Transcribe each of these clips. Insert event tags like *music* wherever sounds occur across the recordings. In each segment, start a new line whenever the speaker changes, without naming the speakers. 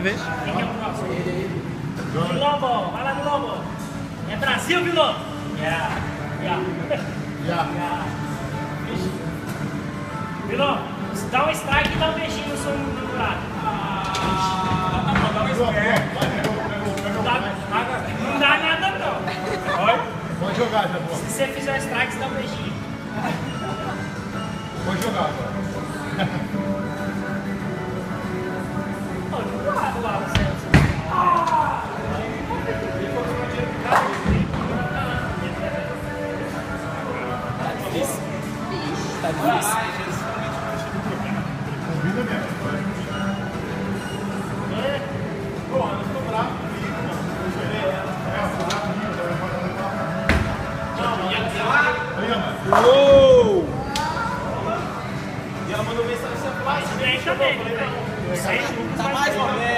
minha vez.
Vilombo, vai lá, Vilombo. É Brasil, Vilão!
É,
é. é. Vilão, dá um strike e dá um beijinho no seu namorado.
Ah.
Não dá nada, não.
Pode jogar, Japão.
Se você fizer um strike, você dá um beijinho.
Pode jogar agora.
Tá
mais ou menos.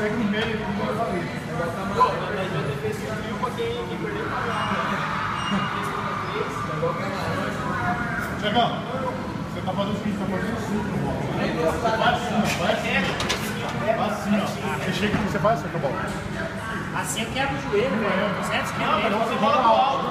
segue o
meme do meu
falei. Mas vai pra quem
você tá fazendo o seguinte, tá fazendo suco, Você vai assim, vai assim. Vai assim, ó. Você chega, você faz, seu cabal.
Assim eu quebro o joelho, velho. 200 quilômetros.
Não, mas você rola alto.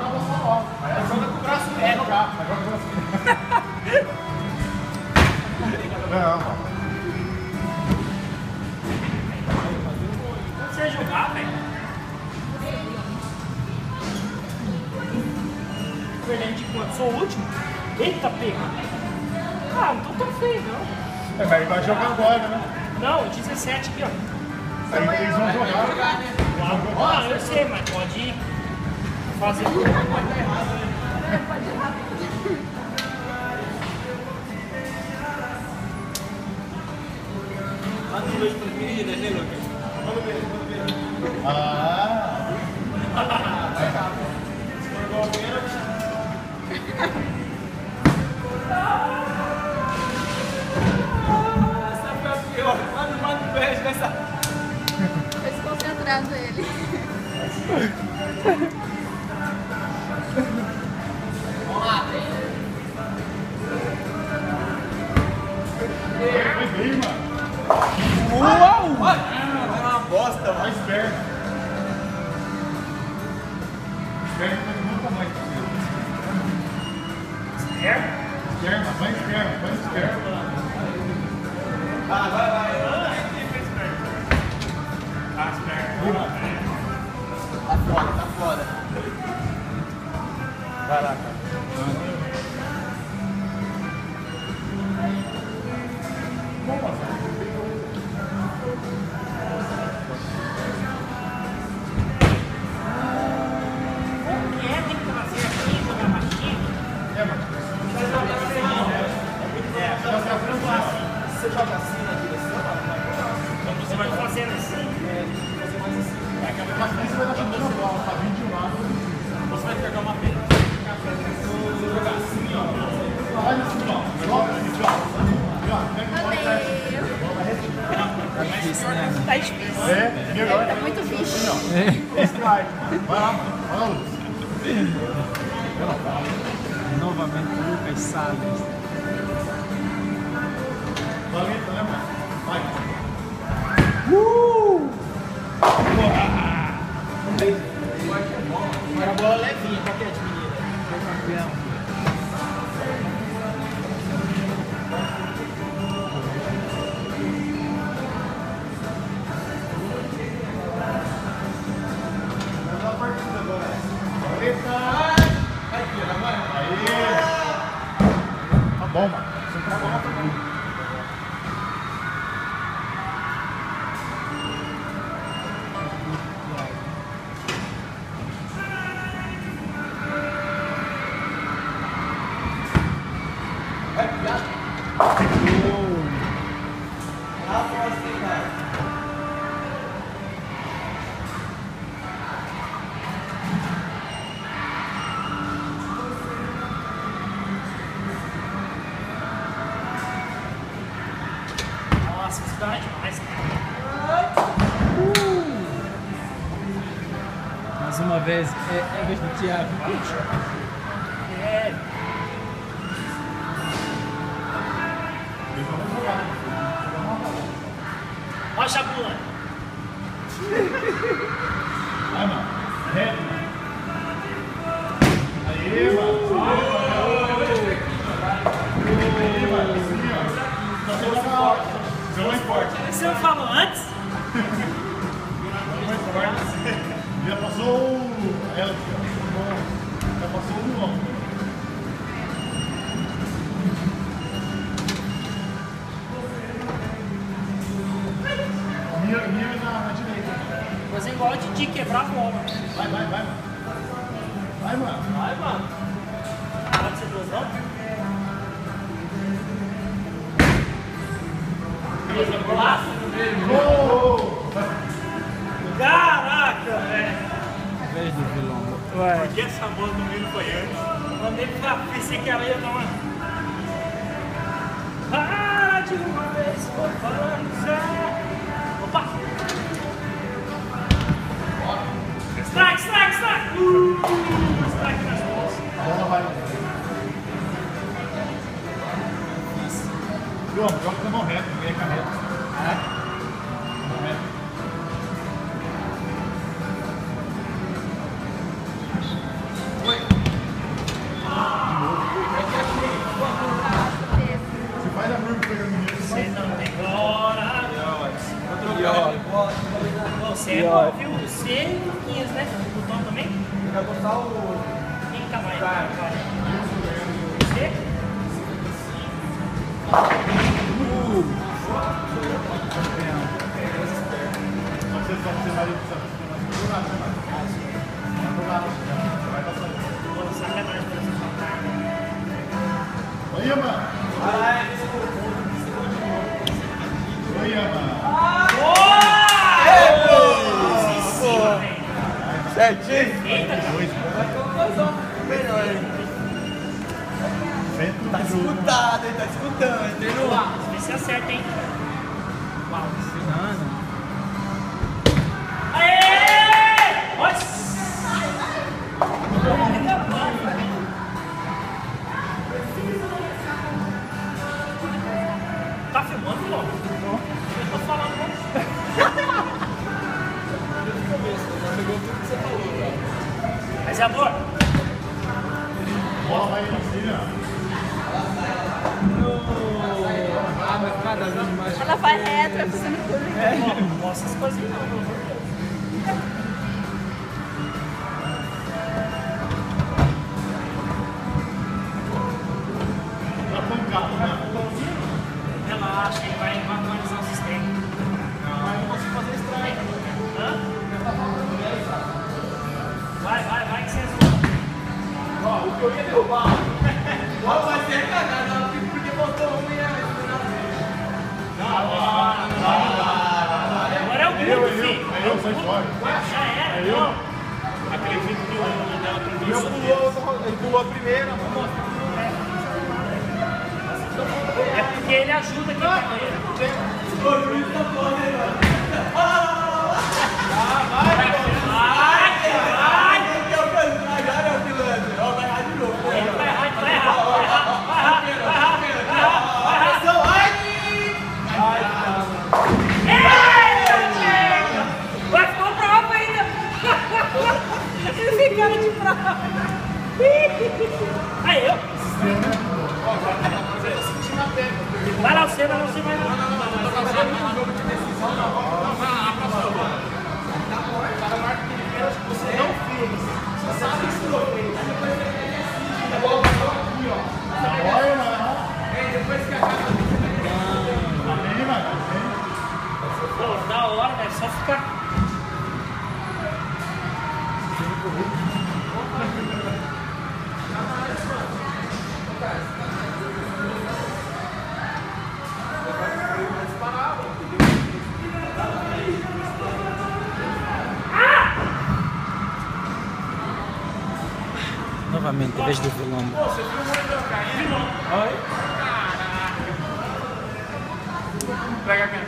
tá
difícil.
É, melhor.
Tá muito bicho.
É. Vai lá, vai lá, Lucas.
Novamente Lucas Salles.
Valeu, né, mano? Vai.
Uh! Beach. Fazer é
igual de, de quebrar a bola.
Vai, vai, vai. Vai, mano.
Vai, mano. Pode ser duas não? Golaço
no meio.
Caraca, velho.
Beijo,
Ué. Porque essa bola do meio foi antes. Mandei pra tá, pensei que ela ia dar uma. Para de uma vez, vou falando. É. Opa! Strike, strike, strike! Uh, strike nas bolas.
A bola vai no João, joga com a mão reta, ninguém é caneta.
Eu
pulou, ele pulou a primeira.
É porque ele ajuda quem tá com
Vai
lá você, vai lá você, vai lá.
Olha, mano. Amém, mano. Amém.
Pô, da hora, é só ficar.
Vez do.
Pega a câmera.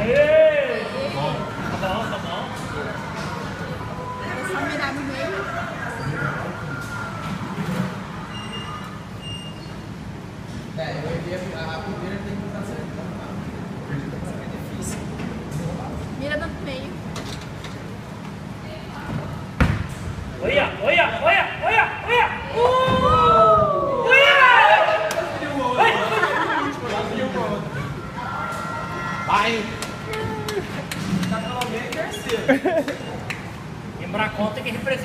Aê! Tá bom, tá bom.
É só mirar no meio. Mira no meio.
Olha, olha, olha, olha, olha! Uh! Olha!
Vai! Tá pelo menos terceiro.
Embracon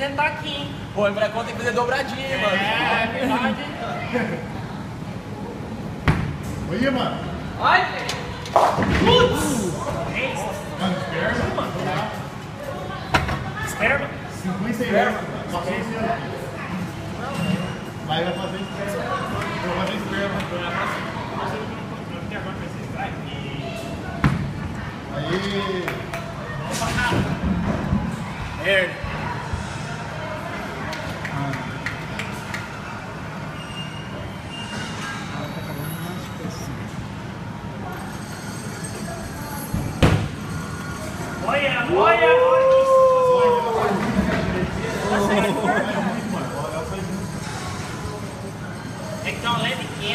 que representar aqui, hein?
Pô, o Embracon tem que fazer dobradinha, mano.
É, é verdade.
Olha, mano.
Ai!
É isso.
Mano, esperma.
Esperma.
51. Passou esse ano. Vai, vai fazer esperma. Eu vou fazer esperma. Aí.
Merda.
Olha, olha, olha. É que tá uma leve queda aqui.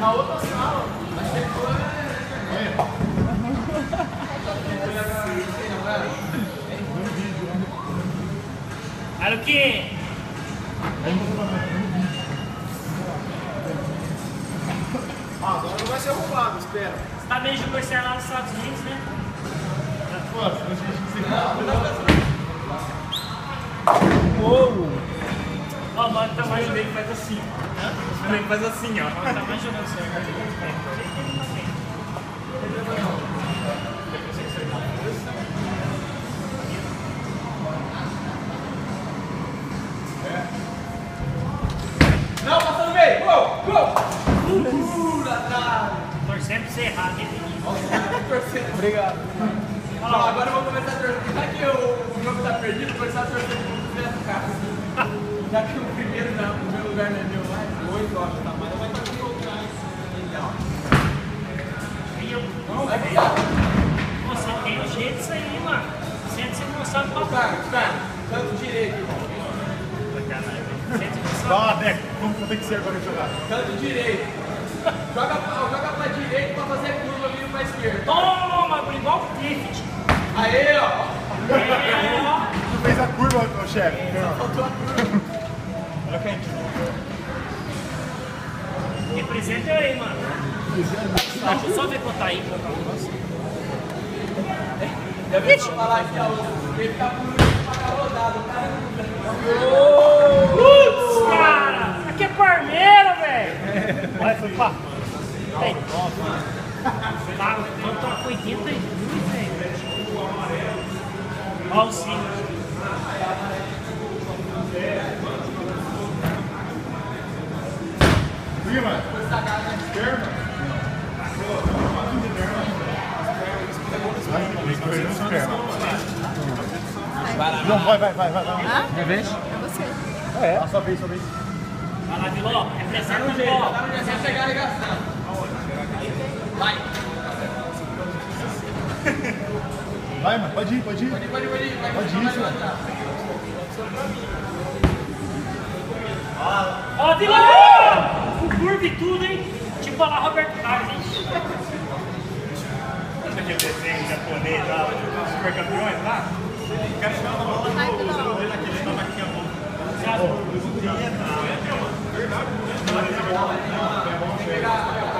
Na outra sala. Ele faz assim, ó.
Tá.
Não, passou no meio. Gol, gol. Na trave.
Torcendo pra você errar, né?
Torcendo. Obrigado. Ó, agora eu vou começar a torcer. Já que o, o jogo tá perdido, vou começar a torcer pro cara. Já que o primeiro não, o meu lugar não é
Dá uma deca. Como tem que ser agora de jogar?
Canto direito. Joga, pra- joga pra direita pra fazer curva, vira pra esquerda.
Toma, igual o Griffith.
Aê, ó.
É, ó.
Tu fez a curva, ô chefe. Olha quem.
Representa eu aí, mano. Deixa eu só ver quanto tá aí.
É, é Já falar que é. Ele tá cara.
Putz, cara! Isso aqui é parmeira, velho! Olha, foi pra. Tem. Tá, quanto tá 82, velho? Olha o
5. Não, vai, vai, vai, vai. vai.
Hã?
Minha vez?
É você.
É, a sua vez, sua vez.
Vai lá, Viló. Representa o Viló.
É só chegar arregaçando. Vai.
Vai, mano, pode ir, pode ir.
Pode ir, pode ir, pode ir. Vai,
Pode
vai,
ir, senhor.
Ó, Viló! Com curva e tudo, hein? Tipo lá, Roberto Carlos, hein?
Aquele desenho japonês lá, super campeões lá.
Vilão.
Vai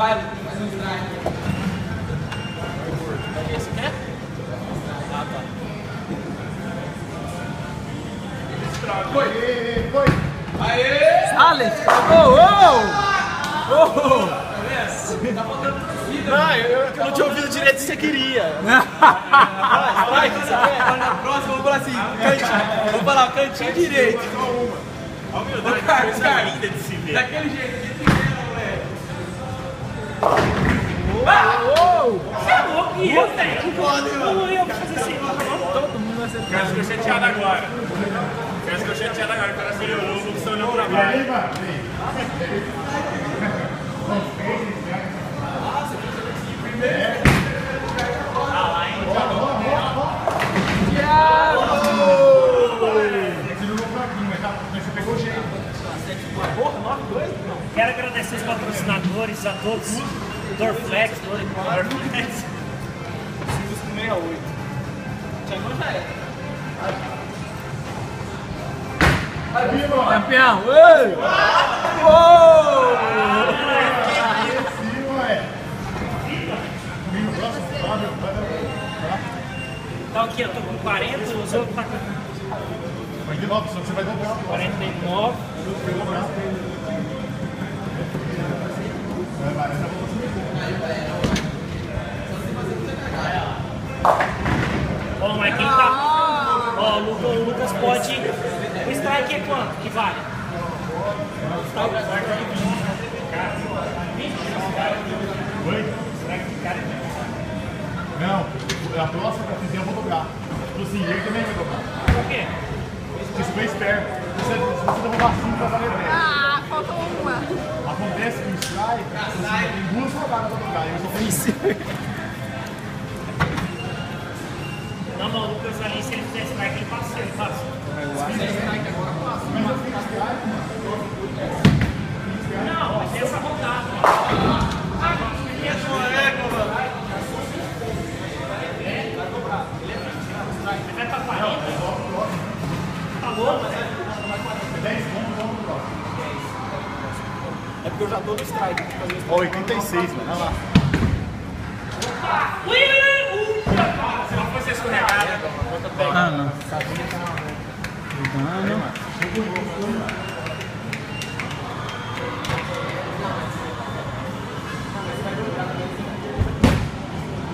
Vai, faz um strike. Esse quer? Ah, tá.
Foi, foi.
Aê!
Alex! Oh, oh!
Tá faltando torcida.
Não, eu, eu não tinha ouvido direito o que você queria.
Vai, quer? Agora na próxima, vamos falar assim, cantinho. Vamos falar, cantinho direito.
Meu
Ô,
Deus,
Carlos,
coisa
Carlos.
linda de se ver.
Daquele jeito,
eu, velho? Como eu vou fazer assim?
Cara, ficou chateado agora. Cara, ficou chateado agora. O cara se olhou, o
tá- mas você pegou jeito.
Quero agradecer os patrocinadores a todos. Dorflex, Dorflex.
Próximo. Vai, meu, vai, vai, vai.
Então aqui eu tô com 40, os outros tá com
Vai de novo, senão você vai dobrar o próximo.
49.
Vai dobrar. Vai, vai, eu vou conseguir.
Ó, mas quem tá. Ó, o Lucas, o Lucas pode. O strike é quanto? Que vale? O strike é 20.
Oi? Não, a próxima que eu fizer eu vou dobrar. Tipo assim, ele também vai dobrar.
Por quê?
Porque você foi esperto. Se você, derrubar 5, vai valer 10.
Ah, faltou uma.
Acontece que o strike, assim, tem duas rodadas pra dobrar. Eu só tenho *laughs*
Não, mas o Lucas ali, se ele fizer strike, ele passa, ele passa. Eu acho que strike agora passa.
Mas eu fiz strike, mano.
Não, mas tem essa rodada.
Ah, que choreca, mano. É, vai dobrar.
Tá é né? É porque eu já tô no strike.
Ó, 86, mano. Olha lá.
Opa!
Ah, não.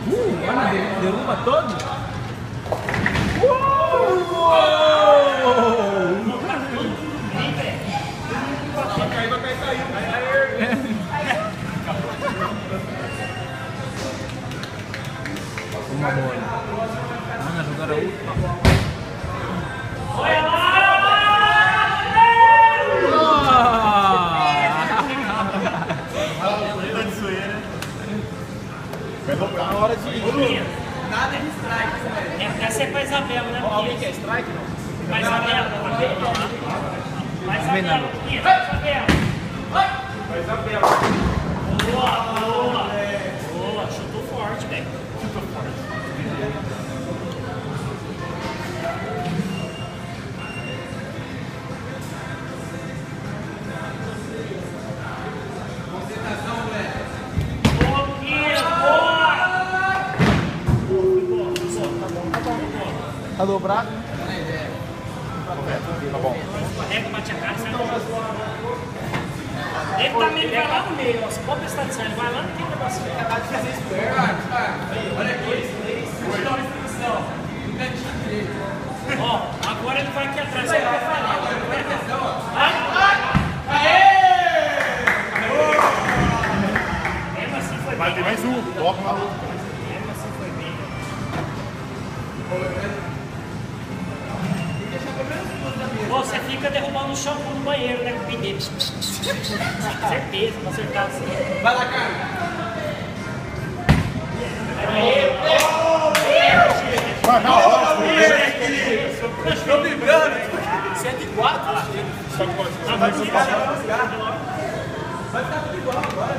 Uh, de- derruba todo.
Tá dobrado?
Escorrega, bate a cara, sai do Ele também vai lá no meio, ó. Você pode prestar atenção, ele vai lá no meio do negócio.
Acabou de fazer isso, velho. Olha aqui, vou te dar uma instrução. No cantinho direito.
Ó, agora ele vai aqui atrás. Você vai falar. Vai. Mesmo assim foi
Vai
bem.
ter mais um. Coloca uma
você fica derrubando o shampoo no banheiro, né? Com o. Certeza, pra acertar assim.
Vai lá, cara.
Vai, na hora.
Tô vibrando.
104?
Ah, vai
ficar tudo igual agora.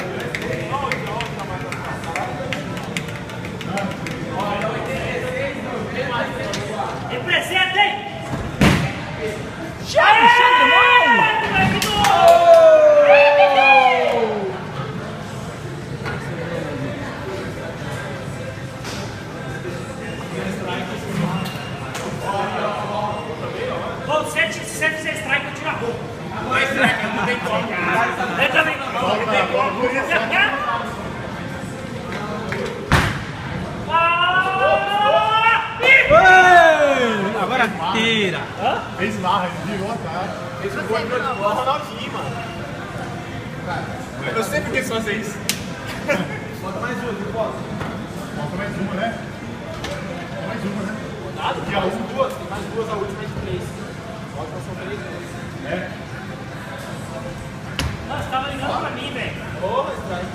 Representem!
Chega, chega, irmão!
Moleque do- Ô, se você se você fizer strike, eu tiro a roupa.
Não é strike, não tem como.
Eu também não.
Solta na bola.
Ah! Ih!
Ei, Agora tira.
Fez marra, ele virou a cara.
Esse foi o Ronaldinho, mano. Eu sempre quis fazer isso.
Bota mais um, não posso.
Falta mais uma, né? Falta mais uma, né?
Nada, tem mais duas, tem mais duas, a última é de três. A última são três vezes.
É.
Nossa, você tava ligando pra mim, velho.
Porra, strike.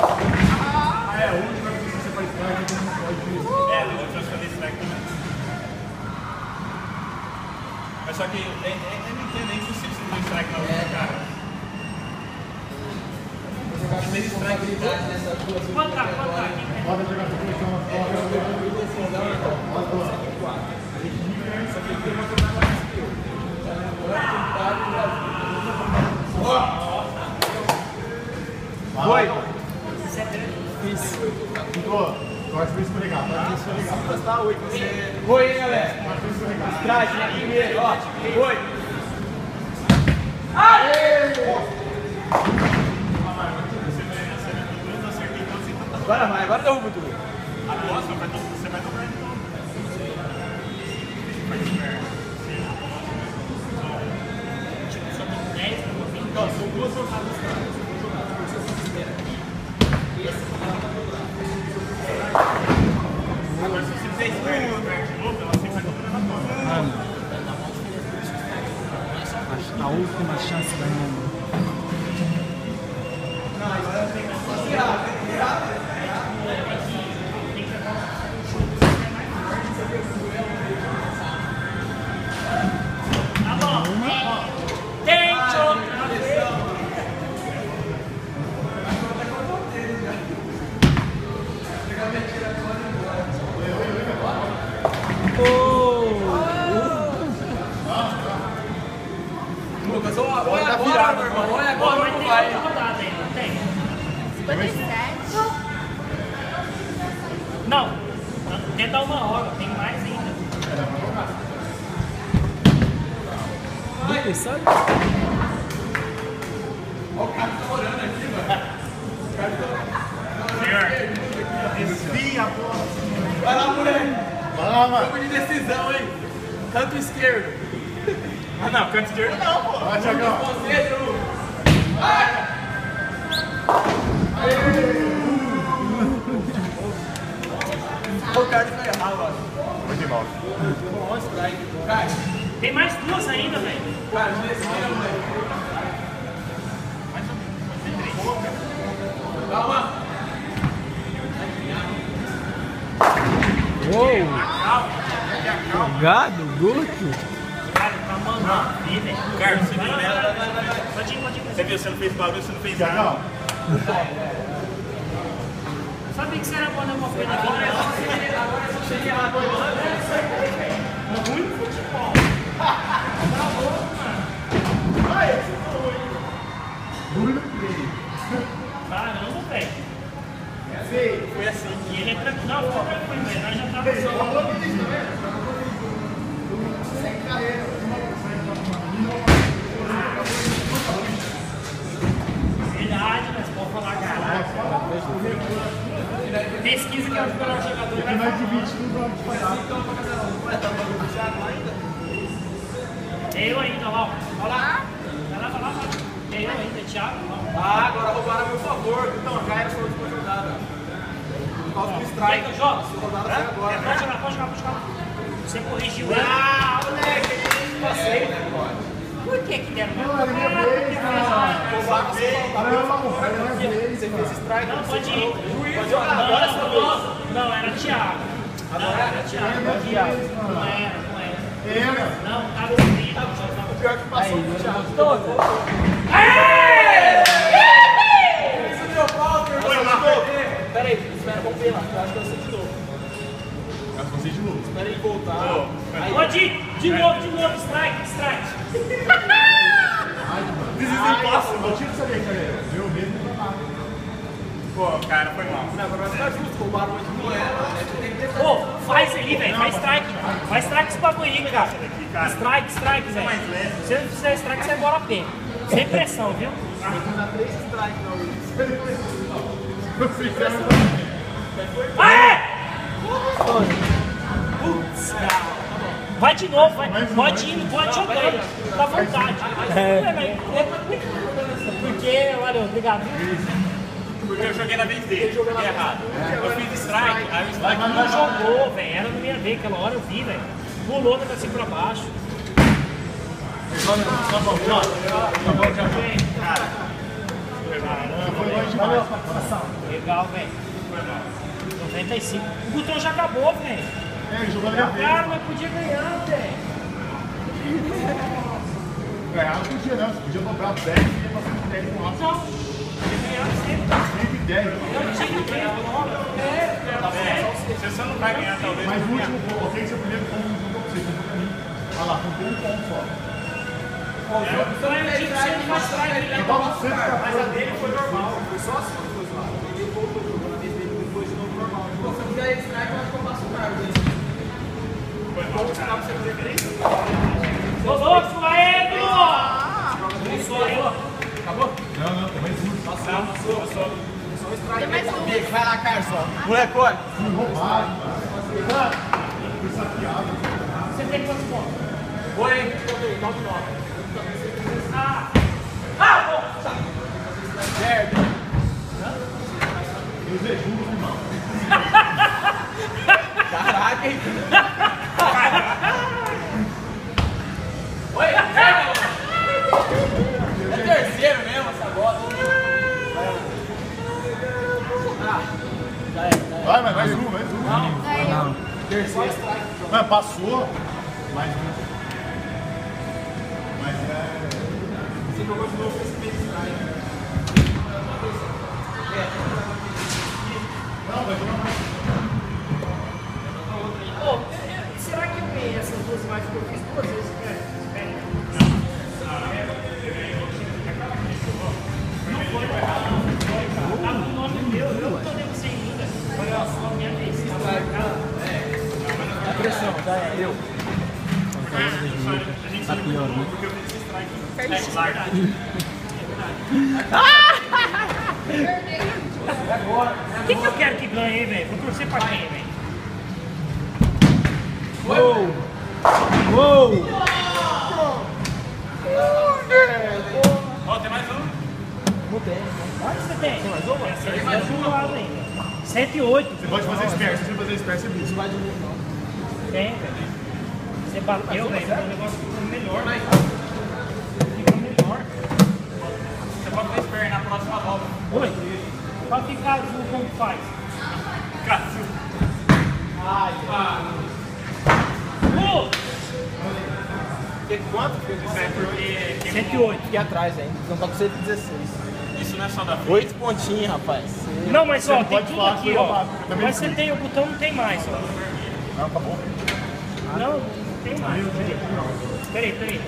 Ah, é a última que você faz strike, você não pode.
É, a última eu falei strike também. Mas só que é, é, é, é, é impossível você ter strike na cara.
Idade nessas duas.
Quanto tá? Quanto tá?
Pode jogar com costas. Foi. Ficou. Torce pra escorregar. Torce pra escorregar.
Tá oito, você.
Foi, hein, galera?
Pra escorregar.
Né? Primeiro, ó. Foi. Agora vai, agora derruba tudo.
A próxima vai todo- você vai dobrar de novo. Vai esperto. Sim.
Tipo, somos 10, eu vou vir.
Não, são duas. Agora, a
última chance da
Canto esquerdo.
Ah, não, canto esquerdo não, pô.
Vai, Thiagão.
Concentra, Lucas. O cara foi errado, ó.
Muito mal.
Bom, strike. Cara,
Tem mais duas ainda, velho.
cara, desvia, moleque. Calma.
Uou! Gado, Guto.
Cara, tá mandando aqui, velho.
Carlos, você viu, né?
vai, vai, vai. Pode ir, pode ir.
Você viu, você não fez barulho, você não fez nada.
Sabia que você era bom numa coisa aqui, né? Muito futebol. Caramba, velho.
Foi assim.
E ele é tranquilo. Não, ficou tranquilo, velho. Nós já tava só. Verdade, mas pode falar caralho. Pesquisa que é o melhor jogador
Que
vai
nós
falar.
divide tudo pra gente falhar.
É eu ainda, lá, ó. Olha lá. Vai lá, vai lá, vai lá. É eu ainda, Thiago. ó.
Ah, agora roubaram a meu favor. Então, já era sua última jogada. Por causa do
Quer
strike.
que eu jogo?
Essa rodada foi agora.
Pode jogar, pode jogar, pode jogar. Você corrigiu ele.
Ah, moleque, eu passei, né, pode?
Por que que deram?
Não, era minha vez, cara.
Roubaram você faltava.
Não, era minha vez,
Você
mano.
fez strike.
Não, pode ir.
Pode jogar, agora é sua vez.
Não, não, era Thiago. Não, era Thiago.
Era minha vez,
Não
mano.
era, não era.
Era.
Não, tava escrito.
O pior que passou pro Thiago. Isso deu falta, irmão.
Foi lá.
Pera aí, espera, vamos ver lá. Eu acho que eu sei de novo.
Mas você de novo.
Espera ele voltar. Aí,
Pode ir. De novo, de novo. Strike, strike. *laughs*
Eu tinha que saber, cara. Meu mesmo não nada.
Pô, cara, foi mal.
Não, agora vai ficar justo. Roubaram hoje não era. né? Tem que ter
Ô, faz aí, velho. Faz strike. Faz strike esse bagulho aí, cara.
cara.
Strike, strike, velho.
mais leve.
Se você fizer strike, você vai embora a pé. Sem pressão, viu?
que dar três strikes na Willis.
Aê! Putz, cara. Vai de novo, vai. Pode ir, pode jogando. Dá vontade. É, é Porque, valeu, obrigado.
Porque eu joguei na vez dele. Joguei errado. Eu fiz strike, aí o strike
Não jogou, velho. Era na minha vez, aquela hora eu vi, velho. Pulou da assim pra baixo.
Tá bom, tchau. Tá bom, tchau.
Cara,
demais.
legal, velho. 95. O Gutão já acabou, velho.
É, ele jogou na minha vez.
Cara, mas podia ganhar, velho.
Ganhar não podia, não. Você podia dobrar 10 e ia pra 110 no máximo.
Não, podia ganhar sempre.
110.
Eu tinha que ganhar logo. É, tá certo.
Se você não vai ganhar, talvez.
Mas o último ponto, ok, seu primeiro ponto não jogou pra você, pra mim. Olha lá, contou um ponto só.
Então eu tinha que ser mais.
Então você fica
Mas a dele foi normal. Foi só assim os dois lados. Ele voltou jogou na vez dele depois de novo normal. Se você fizer strike, eu acho que eu passo o cargo.
Ô, louco, sou eu.
Não, não, tem mais um.
Tem mais um.
Vai lá, Carson. Moleque, olha.
Roubado, mano.
Você tem quantos pontos?
Oi, hein? 9 9.
Ah! Ah, bom!
Certo.
Eu dejudo, irmão. *laughs*
Caraca, hein? Oi,
Ó, tem mais um.
Onde você tem? Tem mais uma? Tem mais um lado ainda. 108.
Você pode fazer esperto, se você fazer esperto, você bicho.
Tem, velho. Você bateu, velho. O negócio ficou melhor, velho. Ficou melhor.
Você pode fazer spare na próxima volta.
Oi. Pra ficar azul, como faz?
Casu.
Uh!
Porque quanto?
É porque tem
108.
Aqui atrás ainda. Então tá com 116.
Isso não é só da frente.
Oito pontinhos, rapaz.
Não, mas ó, tem tudo
falar
aqui, ó. Mas você tem o botão, não tem mais, ó.
Não, acabou.
Não, não tem mais. Peraí, peraí.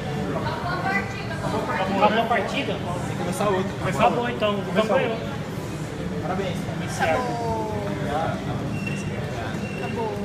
Acabou a partida?
Tem que começar outro.
Acabou então, o Botão ganhou.
Parabéns.
Certo.
Acabou.